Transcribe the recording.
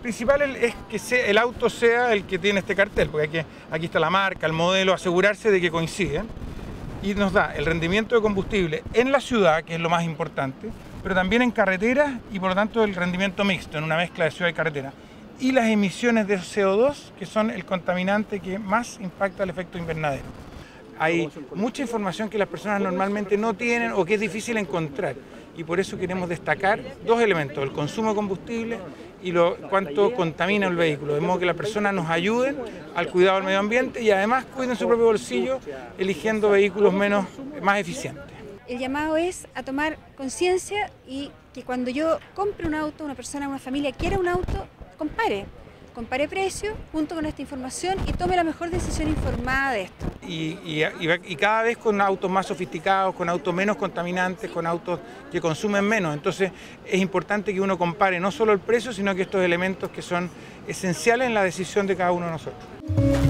principal es que el auto sea el que tiene este cartel, porque aquí, aquí está la marca, el modelo, asegurarse de que coinciden. Y nos da el rendimiento de combustible en la ciudad, que es lo más importante, pero también en carreteras y por lo tanto el rendimiento mixto, en una mezcla de ciudad y carretera. Y las emisiones de CO2, que son el contaminante que más impacta el efecto invernadero. Hay mucha información que las personas normalmente no tienen o que es difícil encontrar y por eso queremos destacar dos elementos, el consumo de combustible y cuánto contamina el vehículo, de modo que las personas nos ayuden al cuidado del medio ambiente y además cuiden su propio bolsillo eligiendo vehículos menos, más eficientes. El llamado es a tomar conciencia y que cuando yo compre un auto, una persona, una familia quiera un auto, compare compare precio junto con esta información y tome la mejor decisión informada de esto. Y, cada vez con autos más sofisticados, con autos menos contaminantes, con autos que consumen menos. Entonces es importante que uno compare no solo el precio, sino que estos elementos que son esenciales en la decisión de cada uno de nosotros.